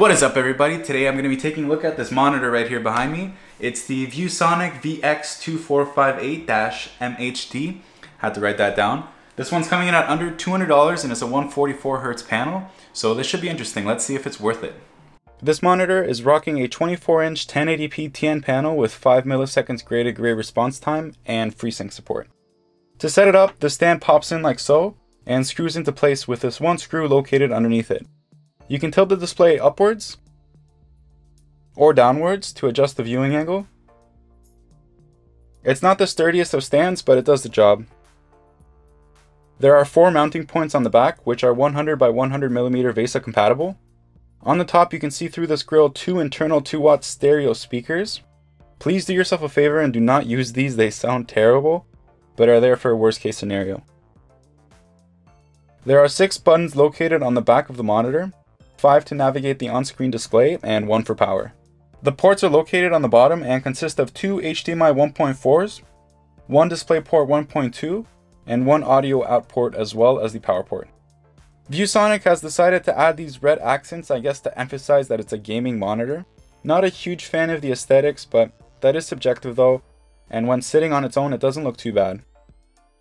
What is up everybody? Today I'm going to be taking a look at this monitor right here behind me. It's the ViewSonic VX2458-MHD. Had to write that down. This one's coming in at under $200 and it's a 144 Hz panel, so this should be interesting. Let's see if it's worth it. This monitor is rocking a 24-inch 1080p TN panel with 5 milliseconds graded gray response time and FreeSync support. To set it up, the stand pops in like so and screws into place with this one screw located underneath it. You can tilt the display upwards or downwards to adjust the viewing angle. It's not the sturdiest of stands, but it does the job. There are four mounting points on the back, which are 100 by 100 millimeter VESA compatible. On the top, you can see through this grill two internal 2 watt stereo speakers. Please do yourself a favor and do not use these, they sound terrible, but are there for a worst case scenario. There are six buttons located on the back of the monitor, five to navigate the on-screen display, and one for power. The ports are located on the bottom and consist of two HDMI 1.4s, one DisplayPort 1.2, and one audio out port as well as the power port. ViewSonic has decided to add these red accents, I guess to emphasize that it's a gaming monitor. Not a huge fan of the aesthetics, but that is subjective though, and when sitting on its own it doesn't look too bad.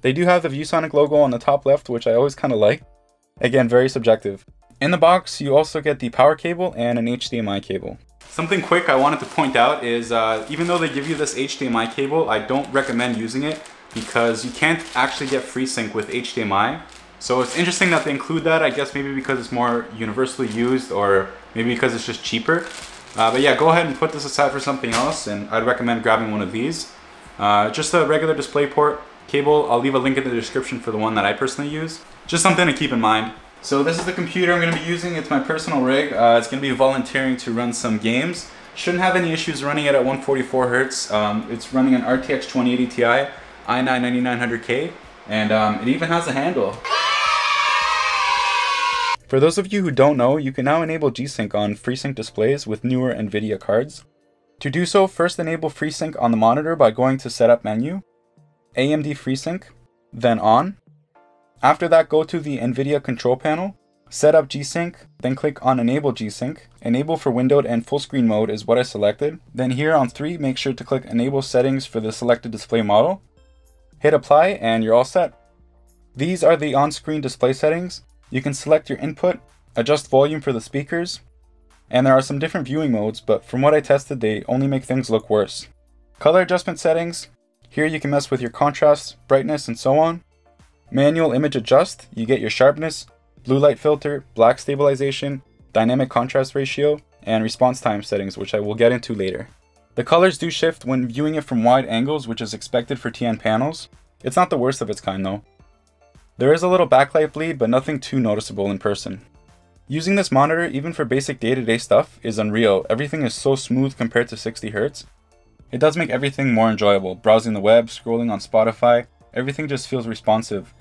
They do have the ViewSonic logo on the top left, which I always kind of like. Again, very subjective. In the box, you also get the power cable and an HDMI cable. Something quick I wanted to point out is uh, even though they give you this HDMI cable, I don't recommend using it because you can't actually get FreeSync with HDMI. So it's interesting that they include that, I guess maybe because it's more universally used or maybe because it's just cheaper. Uh, but yeah, go ahead and put this aside for something else and I'd recommend grabbing one of these. Uh, just a regular DisplayPort cable. I'll leave a link in the description for the one that I personally use. Just something to keep in mind. So this is the computer I'm going to be using. It's my personal rig. Uh, it's going to be volunteering to run some games. Shouldn't have any issues running it at 144 Hz. Um, it's running an RTX 2080 Ti i9 9900K and um, it even has a handle. For those of you who don't know, you can now enable G-Sync on FreeSync displays with newer NVIDIA cards. To do so, first enable FreeSync on the monitor by going to Setup menu, AMD FreeSync, then On. After that, go to the NVIDIA control panel, set up G-Sync, then click on Enable G-Sync. Enable for windowed and full screen mode is what I selected. Then here on 3, make sure to click Enable Settings for the selected display model. Hit Apply and you're all set. These are the on-screen display settings. You can select your input, adjust volume for the speakers, and there are some different viewing modes, but from what I tested, they only make things look worse. Color adjustment settings, here you can mess with your contrast, brightness, and so on. Manual image adjust, you get your sharpness, blue light filter, black stabilization, dynamic contrast ratio, and response time settings, which I will get into later. The colors do shift when viewing it from wide angles, which is expected for TN panels. It's not the worst of its kind though. There is a little backlight bleed, but nothing too noticeable in person. Using this monitor, even for basic day-to-day -day stuff, is unreal. Everything is so smooth compared to 60Hz. It does make everything more enjoyable. Browsing the web, scrolling on Spotify, everything just feels responsive.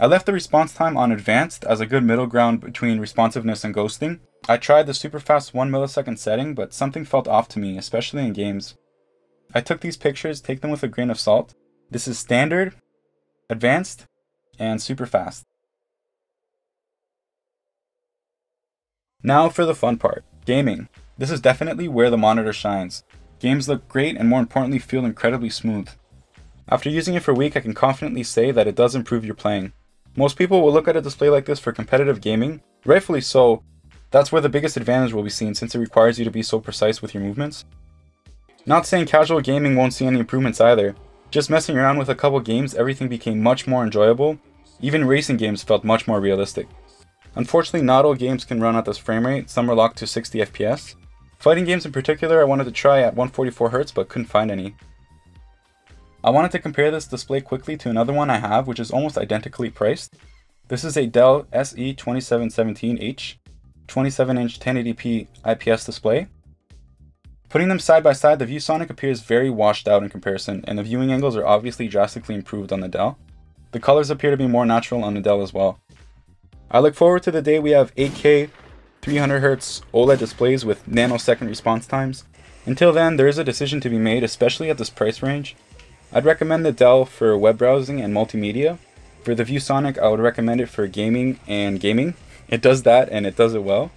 I left the response time on advanced as a good middle ground between responsiveness and ghosting. I tried the super fast 1 millisecond setting, but something felt off to me, especially in games. I took these pictures, take them with a grain of salt. This is standard, advanced, and super fast. Now for the fun part, gaming. This is definitely where the monitor shines. Games look great and more importantly feel incredibly smooth. After using it for a week I can confidently say that it does improve your playing. Most people will look at a display like this for competitive gaming, rightfully so, that's where the biggest advantage will be seen since it requires you to be so precise with your movements. Not saying casual gaming won't see any improvements either, just messing around with a couple games, everything became much more enjoyable. Even racing games felt much more realistic. Unfortunately, not all games can run at this frame rate, some are locked to 60 FPS. Fighting games in particular I wanted to try at 144Hz but couldn't find any. I wanted to compare this display quickly to another one I have which is almost identically priced. This is a Dell SE2717H 27-inch 1080p IPS display. Putting them side by side, the ViewSonic appears very washed out in comparison, and the viewing angles are obviously drastically improved on the Dell. The colors appear to be more natural on the Dell as well. I look forward to the day we have 8K, 300Hz OLED displays with nanosecond response times. Until then, there is a decision to be made, especially at this price range. I'd recommend the Dell for web browsing and multimedia. For the ViewSonic, I would recommend it for gaming and gaming. It does that and it does it well.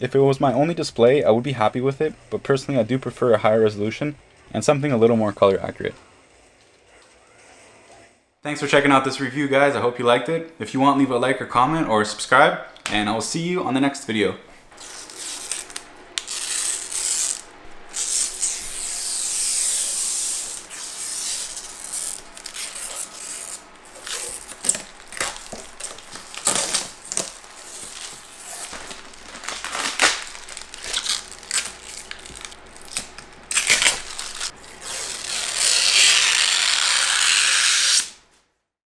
If it was my only display, I would be happy with it, but personally I do prefer a higher resolution and something a little more color accurate. Thanks for checking out this review guys, I hope you liked it. If you want, leave a like or comment or subscribe, and I will see you on the next video.